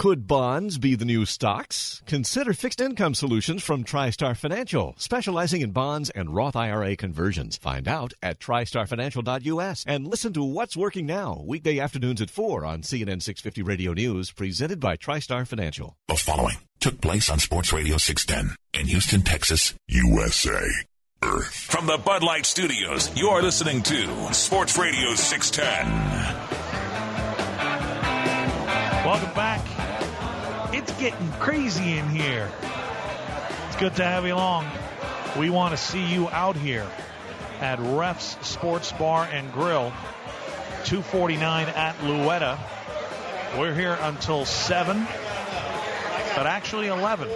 Could bonds be the new stocks? Consider fixed income solutions from TriStar Financial, specializing in bonds and Roth IRA conversions. Find out at tristarfinancial.us and listen to What's Working Now, weekday afternoons at 4 on CNN 650 Radio News, presented by TriStar Financial. The following took place on Sports Radio 610 in Houston, Texas, USA. Earth. From the Bud Light Studios, you're listening to Sports Radio 610. Welcome back. It's getting crazy in here. It's good to have you along. We want to see you out here at Refs Sports Bar and Grill, 249 at Louetta. We're here until 7, but actually 11.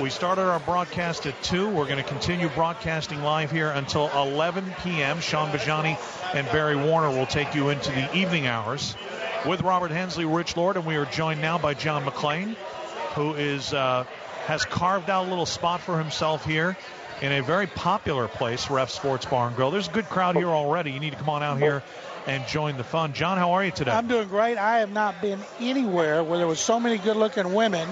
We started our broadcast at 2. We're going to continue broadcasting live here until 11 p.m. Sean Bajani and Barry Warner will take you into the evening hours with Robert Hensley, Rich Lord, and we are joined now by John McClain who is uh, has carved out a little spot for himself here in a very popular place, Ref Sports Bar and Grill. There's a good crowd here already. You need to come on out here and join the fun. John, how are you today? I'm doing great. I have not been anywhere where there was so many good-looking women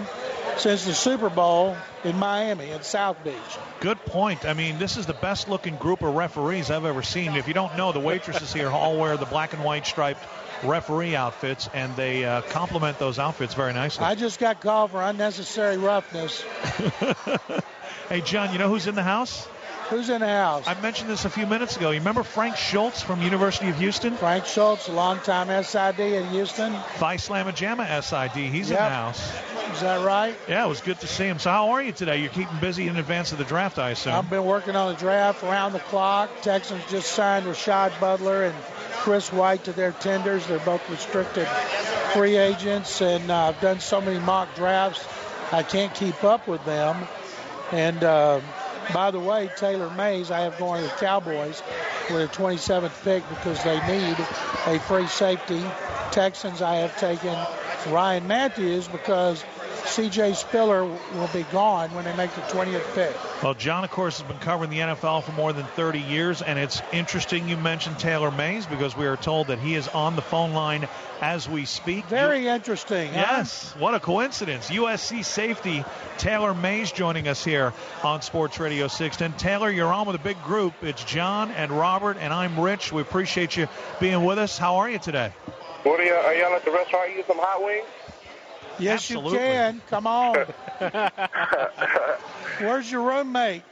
since the Super Bowl in Miami at South Beach. Good point. I mean, this is the best-looking group of referees I've ever seen. If you don't know, the waitresses here all wear the black and white striped referee outfits, and they uh, complement those outfits very nicely. I just got called for unnecessary roughness. hey, John, you know who's in the house? Who's in the house? I mentioned this a few minutes ago. You remember Frank Schultz from University of Houston? Frank Schultz, a longtime SID in Houston. Vice Jamma SID. He's yep. in the house. Is that right? Yeah, it was good to see him. So how are you today? You're keeping busy in advance of the draft, I assume. I've been working on the draft around the clock. Texans just signed Rashad Butler and Chris White to their tenders. They're both restricted free agents, and uh, I've done so many mock drafts, I can't keep up with them. And uh, by the way, Taylor Mays, I have going to the Cowboys with a 27th pick because they need a free safety. Texans, I have taken Ryan Mathews because C.J. Spiller will be gone when they make the 20th pick. Well, John, of course, has been covering the NFL for more than 30 years, and it's interesting you mentioned Taylor Mays because we are told that he is on the phone line as we speak. Very you, interesting. Yes, huh? what a coincidence. USC safety Taylor Mays joining us here on Sports Radio 610. Taylor, you're on with a big group. It's John and Robert, and I'm Rich. We appreciate you being with us. How are you today? What are you? Are y'all at the restaurant eating some hot wings? Yes, Absolutely. you can. Come on. Where's your roommate?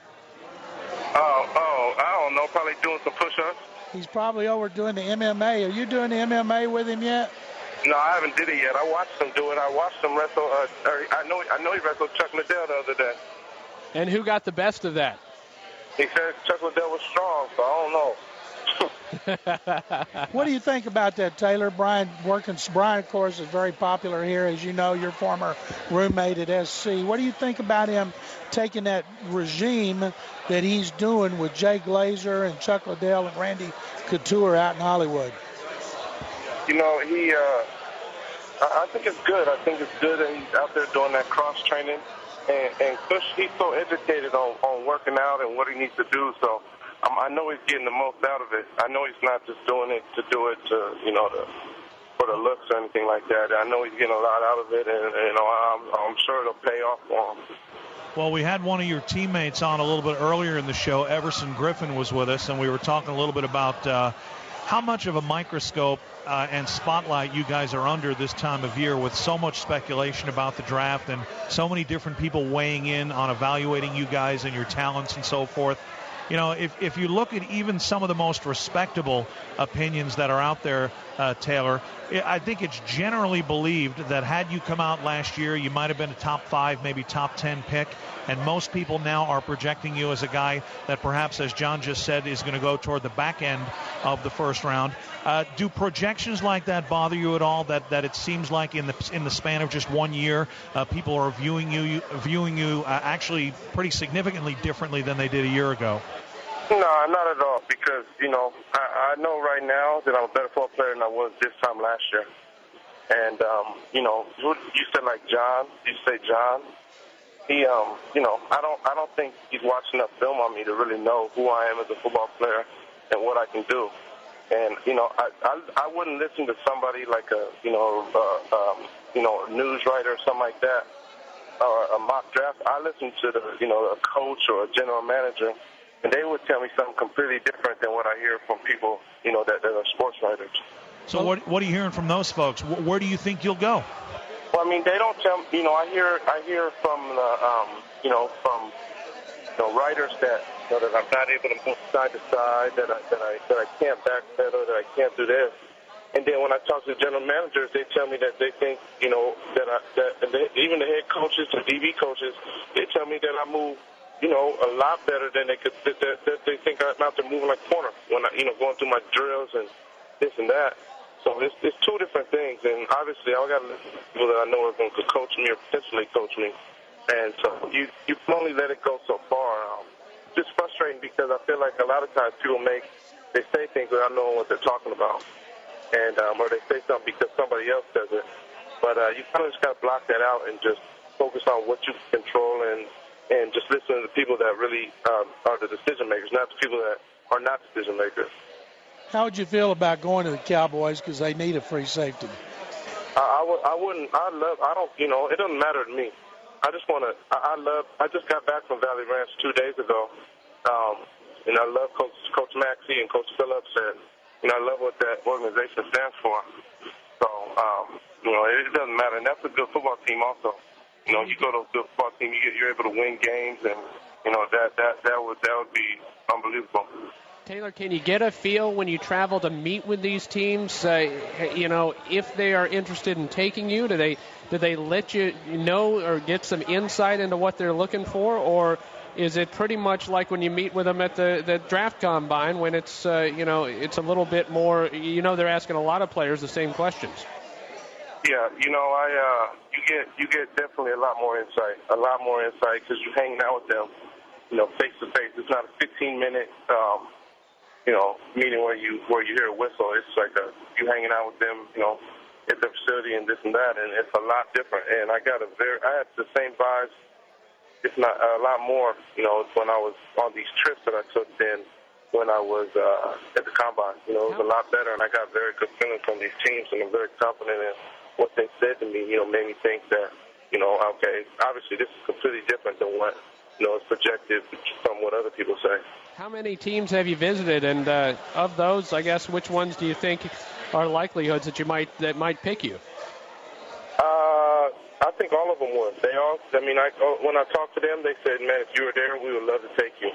Oh, oh, I don't know. Probably doing some push-ups. He's probably over doing the MMA. Are you doing the MMA with him yet? No, I haven't did it yet. I watched him do it. I watched him wrestle. Uh, I know. I know he wrestled Chuck Liddell the other day. And who got the best of that? He said Chuck Liddell was strong, so I don't know. what do you think about that, Taylor? Brian working. Brian, of course, is very popular here, as you know. Your former roommate at SC. What do you think about him taking that regime that he's doing with Jay Glazer and Chuck Liddell and Randy Couture out in Hollywood? You know, he. Uh, I think it's good. I think it's good that he's out there doing that cross training. And, and Kush, he's so educated on, on working out and what he needs to do. So um, I know he's getting the most out of it. I know he's not just doing it to do it to, you know, to, for the looks or anything like that. I know he's getting a lot out of it, and you know, I'm, I'm sure it'll pay off for him. Well, we had one of your teammates on a little bit earlier in the show. Everson Griffen was with us, and we were talking a little bit about uh, how much of a microscope uh, and spotlight you guys are under this time of year with so much speculation about the draft and so many different people weighing in on evaluating you guys and your talents and so forth you know, if, if you look at even some of the most respectable opinions that are out there, uh, Taylor, I think it's generally believed that had you come out last year, you might have been a top five, maybe top 10 pick. And most people now are projecting you as a guy that perhaps, as John just said, is going to go toward the back end of the first round. Uh, do projections like that bother you at all? That that it seems like in the in the span of just one year, uh, people are viewing you viewing you uh, actually pretty significantly differently than they did a year ago. No, not at all. Because you know, I, I know right now that I'm a better football player than I was this time last year. And um, you know, you said like John. You say John. He, um, you know, I don't, I don't think he's watching enough film on me to really know who I am as a football player and what I can do. And you know, I, I, I wouldn't listen to somebody like a, you know, uh, um, you know, news writer or something like that, or a mock draft, I listen to the, you know, a coach or a general manager, and they would tell me something completely different than what I hear from people, you know, that, that are sports writers. So what what are you hearing from those folks? Where do you think you'll go? Well, I mean, they don't tell. You know, I hear I hear from the, um, you know, from you know writers that you know that I'm not able to move side to side, that I that I that I can't backpedal, that I can't do this. And then when I talk to general managers, they tell me that they think, you know, that I, that they, even the head coaches, the DB coaches, they tell me that I move, you know, a lot better than they could. That, that, that they think I'm out there moving like corner when I, you know, going through my drills and this and that. So it's, it's two different things, and obviously I got people that I know are going to coach me or potentially coach me. And so you you can only let it go so far. Um, just frustrating because I feel like a lot of times people make they say things without knowing what they're talking about and um, or they say something because somebody else says it. But uh, you kind of just got to block that out and just focus on what you control and and just listen to the people that really um, are the decision makers, not the people that are not decision makers. How would you feel about going to the Cowboys because they need a free safety? I, I, would, I wouldn't. I love. I don't. You know, it doesn't matter to me. I just want to. I, I love. I just got back from Valley Ranch two days ago, um, and I love Coach Coach Maxie and Coach Phillips and you know, I love what that organization stands for. So, um, you know, it doesn't matter. And that's a good football team also. You know, you go to a good football team, you get, you're able to win games, and you know that that that would that would be unbelievable. Taylor, can you get a feel when you travel to meet with these teams? Uh, you know, if they are interested in taking you, do they do they let you know or get some insight into what they're looking for, or is it pretty much like when you meet with them at the, the draft combine when it's uh, you know it's a little bit more you know they're asking a lot of players the same questions yeah you know i uh you get you get definitely a lot more insight a lot more insight because you're hanging out with them you know face to face it's not a 15 minute um you know meeting where you where you hear a whistle it's like a you hanging out with them you know at the facility and this and that and it's a lot different and i got a very i had the same vibes it's not a lot more. You know, when I was on these trips that I took then when I was uh, at the combine. You know, it was a lot better, and I got very good feelings from these teams, and I'm very confident in what they said to me. You know, made me think that, you know, okay, obviously this is completely different than what you know is projected from what other people say. How many teams have you visited, and uh, of those, I guess, which ones do you think are likelihoods that you might that might pick you? Uh, I think all of them would. They all. I mean, I oh, when I talked to them, they said, "Man, if you were there, we would love to take you."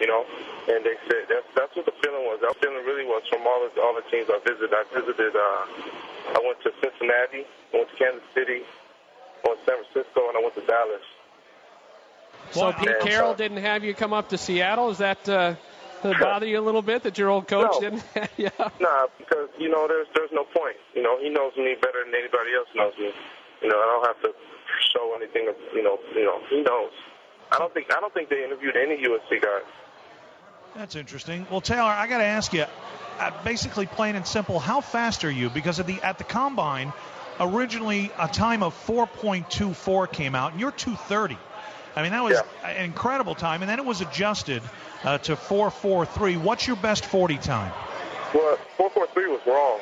You know, and they said that's that's what the feeling was. That feeling really was from all the all the teams I visited. I visited. Uh, I went to Cincinnati. I went to Kansas City. I went to San Francisco, and I went to Dallas. So well, Pete Carroll didn't have you come up to Seattle. Is that uh, bother you a little bit that your old coach no. didn't? yeah. Nah, because you know there's there's no point. You know he knows me better than anybody else knows me. You know, I don't have to show anything. Of, you know, you know, he knows. I don't think I don't think they interviewed any USC guys. That's interesting. Well, Taylor, I got to ask you, uh, basically plain and simple, how fast are you? Because at the at the combine, originally a time of 4.24 came out, and you're 230. I mean, that was yeah. an incredible time, and then it was adjusted uh, to 4.43. What's your best 40 time? Well, 4.43 was wrong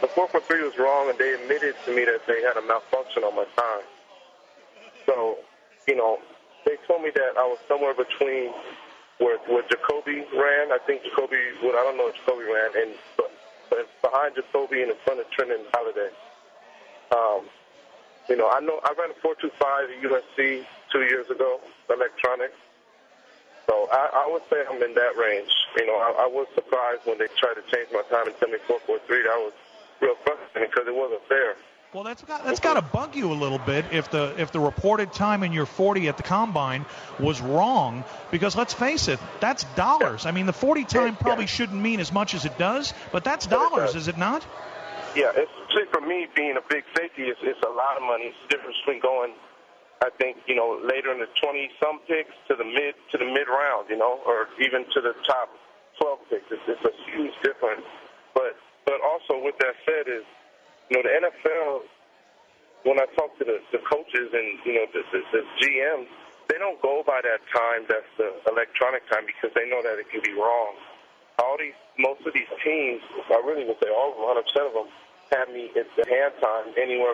the 4.3 was wrong, and they admitted to me that they had a malfunction on my time. So, you know, they told me that I was somewhere between where, where Jacoby ran. I think Jacoby, well, I don't know if Jacoby ran, and but, but behind Jacoby and in front of Trindon Holliday. Um, you know, I know I ran a 4.25 at USC two years ago, electronic. So I, I would say I'm in that range. You know, I, I was surprised when they tried to change my time and tell me 4.43. That was real frustrating because it wasn't fair. Well, that's got that's got to bug you a little bit if the if the reported time in your 40 at the combine was wrong because let's face it, that's dollars. I mean, the 40 time probably shouldn't mean as much as it does, but that's dollars, is it not? Yeah, it's for me being a big safety, it's, it's a lot of money. It's the difference between going, I think, you know, later in the 20 some picks to the mid to the mid round, you know, or even to the top 12 picks. It's, it's a huge difference. But with that said, is you know the NFL. When I talk to the, the coaches and you know the, the, the GMs, they don't go by that time. That's the electronic time because they know that it can be wrong. All these, most of these teams, I really would say all of them, 100 percent of them, have me at the hand time anywhere